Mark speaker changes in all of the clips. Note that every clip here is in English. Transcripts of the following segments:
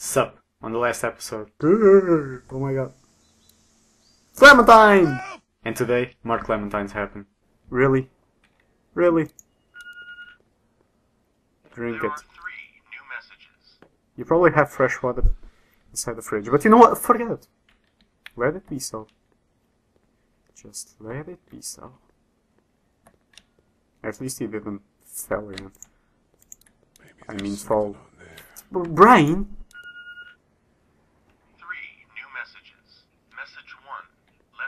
Speaker 1: Sup, on the last episode. Oh my god. Clementine! And today, more Clementines happen. Really? Really? Drink it.
Speaker 2: are three new messages.
Speaker 1: You probably have fresh water inside the fridge. But you know what? Forget it. Let it be so. Just let it be so. At least he didn't fell in. I mean fall.
Speaker 3: on there.
Speaker 1: But Brian?
Speaker 2: Three new messages. Message one. Left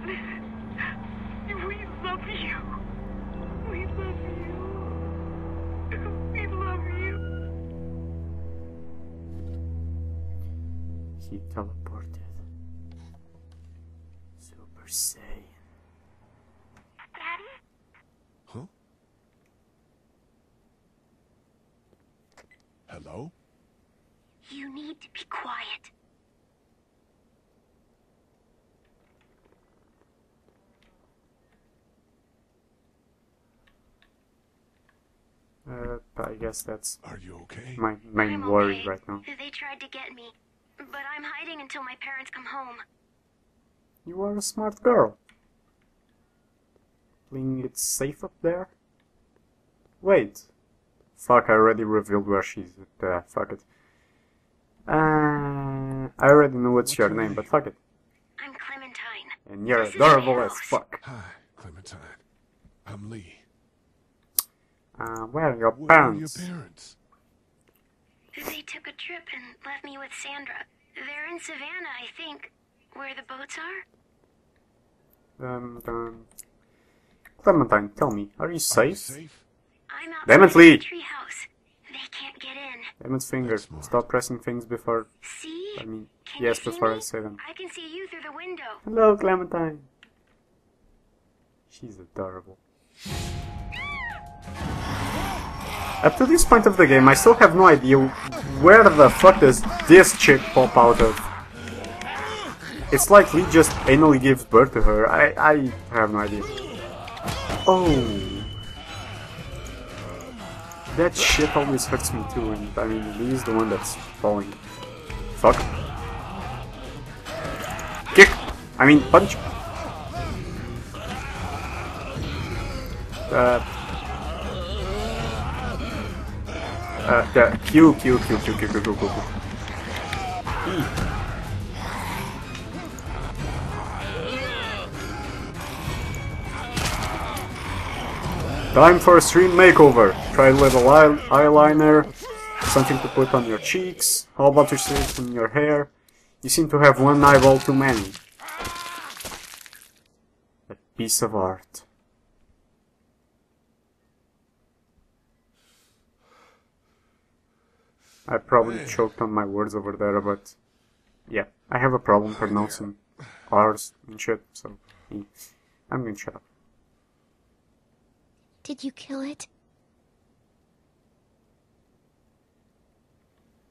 Speaker 4: 911. We love you. We love you. We love you.
Speaker 1: He teleported. Super Saiyan.
Speaker 4: Daddy?
Speaker 3: Huh? Hello?
Speaker 5: You need to be quiet.
Speaker 1: Uh, I guess that's
Speaker 3: Are you okay?
Speaker 1: my main
Speaker 5: I'm
Speaker 1: worry
Speaker 5: okay.
Speaker 1: right now.
Speaker 5: They tried to get me, but I'm hiding until my parents come home.
Speaker 1: You are a smart girl. Playing it safe up there? Wait. Fuck, I already revealed where she's at. Uh, fuck it. Uh, I already know what's,
Speaker 3: What's
Speaker 1: your
Speaker 3: your
Speaker 1: name,
Speaker 3: name?
Speaker 1: but fuck it.
Speaker 5: I'm Clementine.
Speaker 1: And you're
Speaker 5: This is my
Speaker 1: adorable as fuck.
Speaker 3: Hi, Clementine. I'm Lee.
Speaker 1: Uh, where are your
Speaker 3: Where
Speaker 1: parents?
Speaker 3: are your parents?
Speaker 5: They took a trip and left me with Sandra. They're in Savannah, I think, where the boats are.
Speaker 1: Um, um, Clementine, tell me, are you
Speaker 3: Are you
Speaker 1: safe?
Speaker 3: safe?
Speaker 5: I'm out
Speaker 1: Damn
Speaker 5: by
Speaker 1: it,
Speaker 5: the
Speaker 1: Lee.
Speaker 5: tree house. They can't get in.
Speaker 1: Damn it, finger. Stop pressing things before.
Speaker 5: See?
Speaker 1: I mean,
Speaker 5: Can
Speaker 1: yes, before
Speaker 5: me?
Speaker 1: I say them.
Speaker 5: I can see you through the window.
Speaker 1: Hello, Clementine. She's adorable. Up to this point of the game, I still have no idea where the fuck does this chick pop out of. It's like Lee just anally gives birth to her. I, I have no idea. Oh. That shit always hurts me too, and I mean, Lee's the one that's falling. Fuck. Kick! I mean, punch! Uh, uh. E. Time for a stream makeover. Try a little eye eyeliner, something to put on your cheeks. How about you sit in your hair? You seem to have one eyeball too many. A piece of art. I probably
Speaker 3: Man.
Speaker 1: choked on my words over there, but yeah, I have a problem pronouncing R's and shit, so eh, I'm gonna shut up.
Speaker 5: Did you kill it?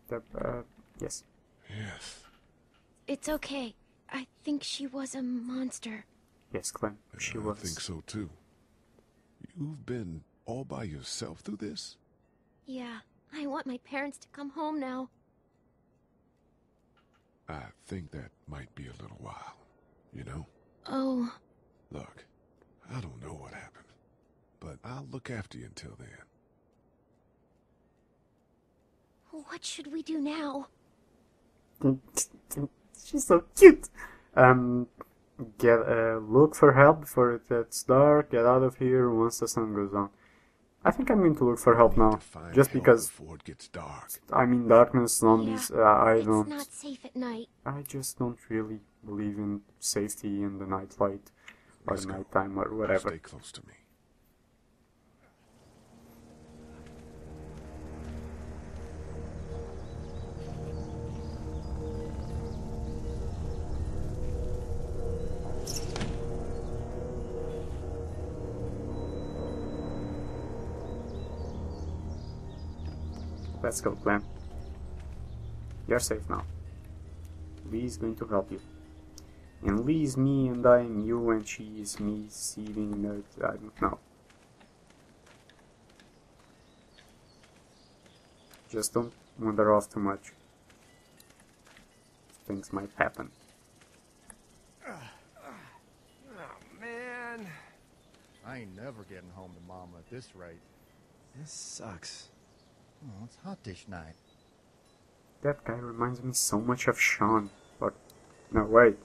Speaker 1: The, uh, yes.
Speaker 3: Yes.
Speaker 6: It's okay. I think she was a monster.
Speaker 1: Yes, Clem, she
Speaker 3: I
Speaker 1: was.
Speaker 3: think so too. You've been all by yourself through this?
Speaker 6: Yeah, I want my parents to come home now.
Speaker 3: I think that might be a little while. You know?
Speaker 6: Oh,
Speaker 3: Look, I don't know what happened, but I'll look after you until then.
Speaker 6: What should we do now?
Speaker 1: She's so cute. Um, get uh, look for help before it gets dark. Get out of here once the sun goes down. I think I'm going to look for help now, just because
Speaker 3: it gets dark.
Speaker 1: I mean, darkness, zombies. Uh, I don't.
Speaker 6: not safe at night.
Speaker 1: I just don't really believe in safety in the nightlight or
Speaker 3: Let's
Speaker 1: nighttime or whatever.
Speaker 3: Stay close to me.
Speaker 1: Let's go, Clem. You're safe now. Lee's going to help you. And Lee is me and I am you and she is me seeding nerd. I don't know. Just don't wander off too much. Things might happen.
Speaker 7: Oh, man. I ain't never getting home to Mama at this rate.
Speaker 8: This sucks.
Speaker 7: Oh, it's hot dish night.
Speaker 1: That guy reminds me so much of Sean. But no wait.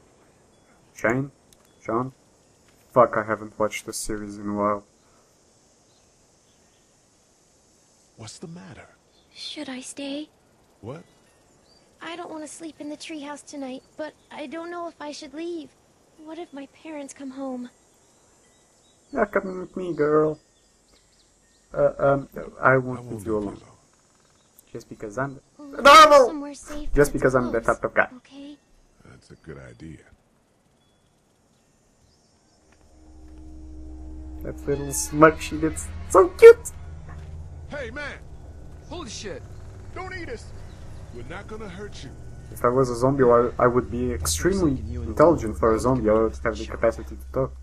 Speaker 1: Shane? Sean? Fuck, I haven't watched this series in a while.
Speaker 3: What's the matter?
Speaker 6: Should I stay?
Speaker 3: What?
Speaker 6: I don't want to sleep in the treehouse tonight, but I don't know if I should leave. What if my parents come home?
Speaker 1: Yeah, come with me, girl. Uh, um, I
Speaker 3: I
Speaker 1: won't
Speaker 3: won't
Speaker 1: leave
Speaker 3: leave
Speaker 1: you
Speaker 3: you
Speaker 1: alone.
Speaker 3: Alone.
Speaker 1: Just because I'm
Speaker 6: We'll
Speaker 1: No,
Speaker 6: go
Speaker 1: no!
Speaker 6: Somewhere safe.
Speaker 1: Just
Speaker 6: and
Speaker 1: because I'm the
Speaker 6: close,
Speaker 1: type of guy.
Speaker 6: Okay.
Speaker 3: That's a good idea.
Speaker 1: that little smirk she did. So cute!
Speaker 3: Hey, man!
Speaker 8: Holy shit!
Speaker 3: Don't eat us! We're not gonna hurt you.
Speaker 1: If I was a zombie, I, I would be extremely intelligent for a zombie. I would have the capacity to talk.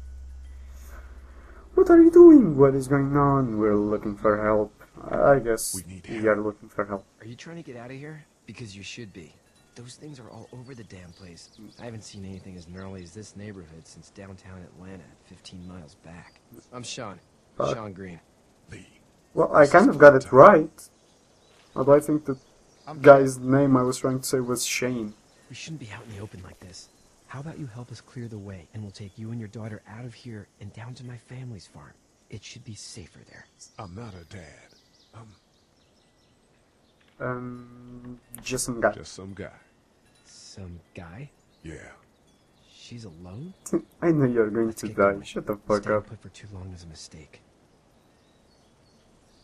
Speaker 1: What are you doing? What is going on? We're looking for help. I guess
Speaker 3: We need
Speaker 1: we
Speaker 3: help.
Speaker 1: are looking for help.
Speaker 8: Are you trying to get out of here? Because you should be. Those things are all over the damn place. I haven't seen anything as gnarly as this neighborhood since downtown Atlanta, 15 miles back. I'm Shawn.
Speaker 1: Fuck.
Speaker 8: Shawn Greene.
Speaker 3: Lee.
Speaker 1: Well, I kind of got it right. Although I think the guy's name I was trying to say was Shane.
Speaker 8: We shouldn't be out in the open like this. How about you help us clear the way, and we'll take you and your daughter out of here and down to my family's farm. It should be safer there.
Speaker 3: I'm not a dad. I'm
Speaker 1: Um, just some guy.
Speaker 3: just some guy.
Speaker 8: Some guy?
Speaker 3: Yeah.
Speaker 8: She's alone?
Speaker 1: I know you're going
Speaker 8: Let's
Speaker 1: to
Speaker 8: get
Speaker 1: die.
Speaker 8: going.
Speaker 1: Shut the fuck
Speaker 8: Staying
Speaker 1: up.
Speaker 8: put for too long is a mistake.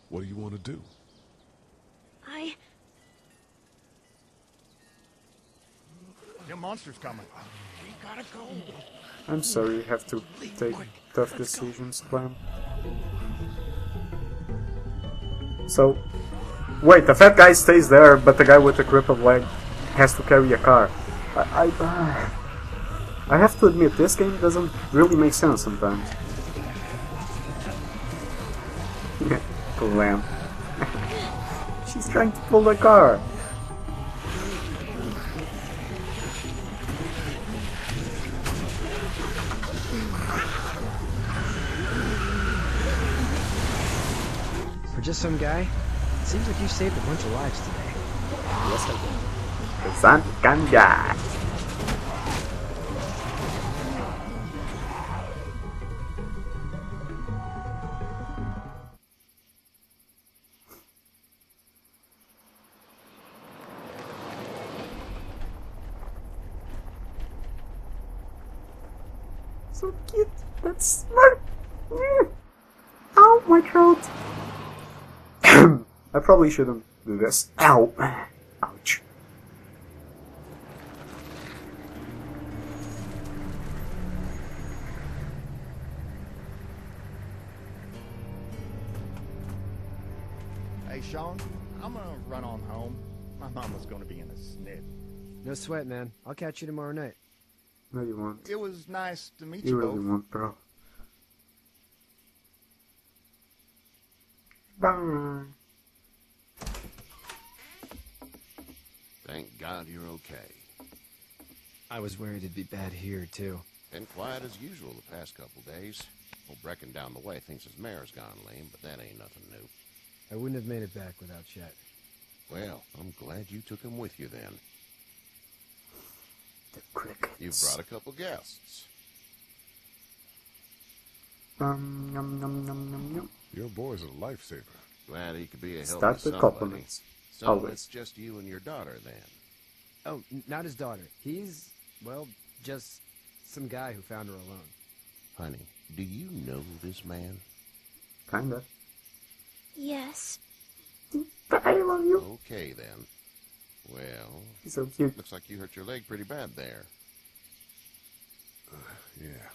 Speaker 3: What do you want to do?
Speaker 6: I.
Speaker 7: The monster's coming. We gotta go.
Speaker 1: I'm sorry you have to take tough decisions, Clem. So, wait, the fat guy stays there, but the guy with the crippled leg has to carry a car. I, I, uh, I have to admit, this game doesn't really make sense sometimes. Clem. She's trying to pull the car.
Speaker 8: Just some guy, it seems like you saved a bunch of lives today.
Speaker 1: Yes, I did. Cause I'm the kind of guy. So cute. That's smart. Mm. Ow, my throat. I probably shouldn't do this. Ow. Ouch.
Speaker 7: Hey, Shawn, I'm gonna run on home. My mama's gonna be in a snit.
Speaker 8: No sweat, man. I'll catch you tomorrow night.
Speaker 1: No, you won't.
Speaker 7: It was nice to meet
Speaker 1: You
Speaker 7: you,
Speaker 1: really
Speaker 7: both.
Speaker 1: won't, bro. Bye.
Speaker 9: Thank God you're okay.
Speaker 8: I was worried it'd be bad here, too.
Speaker 9: Been quiet as usual the past couple days. Old Brecken down the way thinks his mare's gone lame, but that ain't nothing new.
Speaker 8: I wouldn't have made it back without Chet.
Speaker 9: Well, I'm glad you took him with you then.
Speaker 1: The crickets.
Speaker 9: You've brought a couple guests.
Speaker 1: Um, yum, yum, yum, yum, yum.
Speaker 3: Your boy's a lifesaver.
Speaker 9: Glad he could be a help
Speaker 1: Start
Speaker 9: to
Speaker 1: with
Speaker 9: somebody.
Speaker 1: compliments.
Speaker 9: So
Speaker 1: Always.
Speaker 9: it's just you and your daughter then.
Speaker 8: Oh, not his daughter. He's, well, just some guy who found her alone.
Speaker 9: Honey, do you know this man?
Speaker 1: Kinda.
Speaker 6: Yes.
Speaker 1: I love you.
Speaker 9: Okay then. Well,
Speaker 1: He's so cute.
Speaker 9: looks like you hurt your leg pretty bad there.
Speaker 3: Uh, yeah,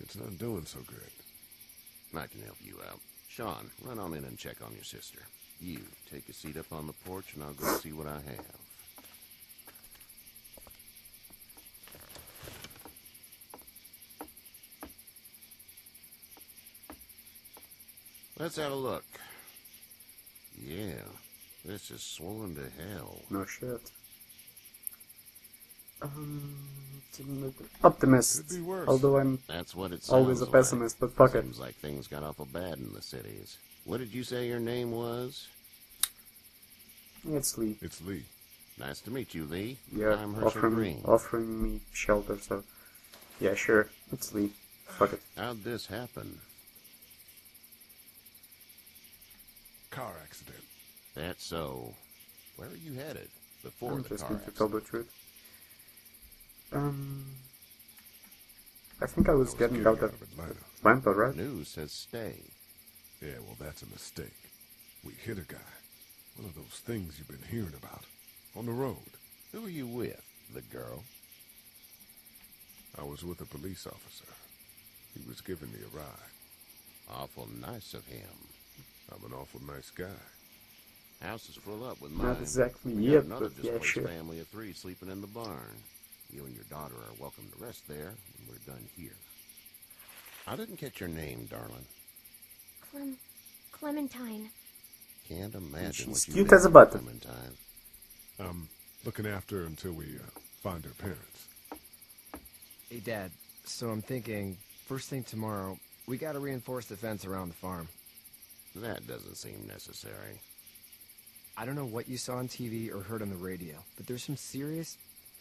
Speaker 3: it's not doing so good.
Speaker 9: I can help you out. Shawn, run on in and check on your sister. You take a seat up on the porch and I'll go see what I have. Let's have a look. Yeah, this is swollen to hell.
Speaker 1: No shit. Um, optimist.
Speaker 3: Could be worse.
Speaker 1: Although I'm
Speaker 9: That's what it
Speaker 1: always a
Speaker 9: like.
Speaker 1: pessimist, but fuck it.
Speaker 9: Seems like things got awful bad in the cities. What did you say your name was?
Speaker 1: It's Lee.
Speaker 3: It's Lee.
Speaker 9: Nice to meet you, Lee.
Speaker 1: Yeah,
Speaker 9: I'm Hershel
Speaker 1: offering
Speaker 9: Greene.
Speaker 1: offering me shelter. So, yeah, sure. It's Lee. Fuck it.
Speaker 9: How'd this happen?
Speaker 3: Car accident.
Speaker 9: That's so. Where are you headed? Before
Speaker 1: I'm
Speaker 9: the
Speaker 1: just
Speaker 9: car
Speaker 1: going to tell
Speaker 9: accident.
Speaker 1: the truth. Um, I think I was,
Speaker 3: I
Speaker 1: getting out of
Speaker 3: Atlanta.
Speaker 1: Atlanta, right?
Speaker 9: News says stay.
Speaker 3: Yeah, well, that's a mistake. We hit a guy. One of those things you've been hearing about. On the road.
Speaker 9: Who are you with? The girl?
Speaker 3: I was with a police officer. He was giving me a ride.
Speaker 9: Awful nice of him.
Speaker 3: I'm an awful nice guy.
Speaker 9: House is full up with
Speaker 1: Not exactly
Speaker 9: We got
Speaker 1: yet,
Speaker 9: another
Speaker 1: but yeah,
Speaker 9: displaced
Speaker 1: sure.
Speaker 9: family of three sleeping in the barn. You and your daughter are welcome to rest there when we're done here. I didn't catch your name, darling.
Speaker 6: Clem... Clementine.
Speaker 9: Can't imagine
Speaker 1: She's
Speaker 9: what you
Speaker 1: cute as a
Speaker 9: to
Speaker 1: button.
Speaker 9: Clementine.
Speaker 3: I'm looking after her until we uh, find her parents.
Speaker 8: Hey, Dad, so I'm thinking, first thing tomorrow, we gotta reinforce the fence around the farm.
Speaker 9: That doesn't seem necessary.
Speaker 8: I don't know what you saw on TV or heard on the radio, but there's some serious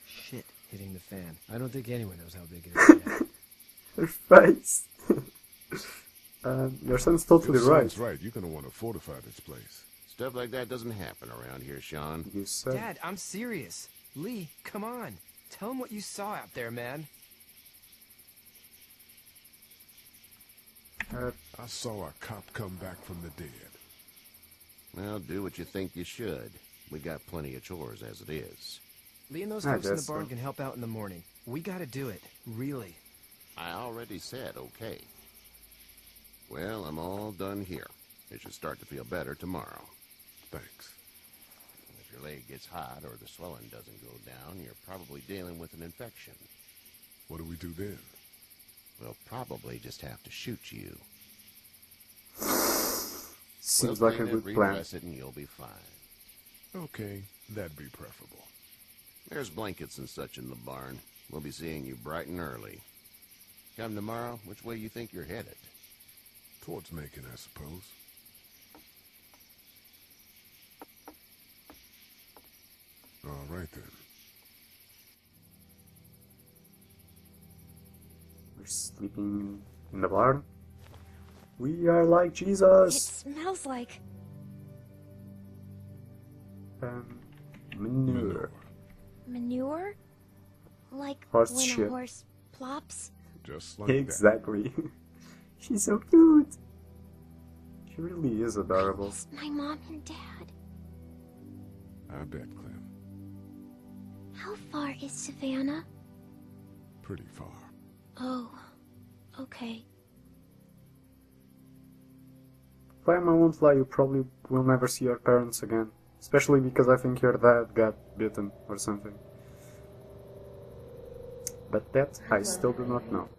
Speaker 8: shit hitting the fan. I don't think anyone knows how big it is yet.
Speaker 1: Her face. um, your son's totally
Speaker 3: Your
Speaker 1: right.
Speaker 3: son's right. You're gonna want to fortify this place.
Speaker 9: Stuff like that doesn't happen around here, Shawn.
Speaker 1: You said.
Speaker 8: Dad, I'm serious. Lee, come on. Tell him what you saw out there, man.
Speaker 1: Uh,
Speaker 3: I saw a cop come back from the dead.
Speaker 9: Well, do what you think you should. We got plenty of chores as it is.
Speaker 8: Lee and those folks in the barn
Speaker 1: so.
Speaker 8: can help out in the morning. We gotta do it. Really.
Speaker 9: I already said okay. Well, I'm all done here. It should start to feel better tomorrow.
Speaker 3: Thanks.
Speaker 9: If your leg gets hot or the swelling doesn't go down, you're probably dealing with an infection.
Speaker 3: What do we do then?
Speaker 9: We'll probably just have to shoot you.
Speaker 1: seems
Speaker 9: We'll
Speaker 1: like a good plan.
Speaker 9: redress it, and you'll be fine.
Speaker 3: Okay, that'd be preferable.
Speaker 9: There's blankets and such in the barn. We'll be seeing you bright and early. Come tomorrow, which way you think you're headed?
Speaker 3: Towards Macon, I suppose. All right then.
Speaker 1: We're sleeping in the barn. We are like Jesus.
Speaker 6: It smells like...
Speaker 1: Um, manure.
Speaker 6: Manure? Like
Speaker 1: Horse
Speaker 6: when
Speaker 1: shit.
Speaker 6: a horse plops?
Speaker 3: Just like that.
Speaker 1: Exactly. She's so cute. She really is adorable.
Speaker 6: It's my mom and dad.
Speaker 3: I bet, Clem.
Speaker 6: How far is Savannah?
Speaker 3: Pretty far.
Speaker 6: Oh, okay.
Speaker 1: Clem, I won't lie, you probably will never see your parents again. Especially because I think your dad got bitten or something. But that I still do not know.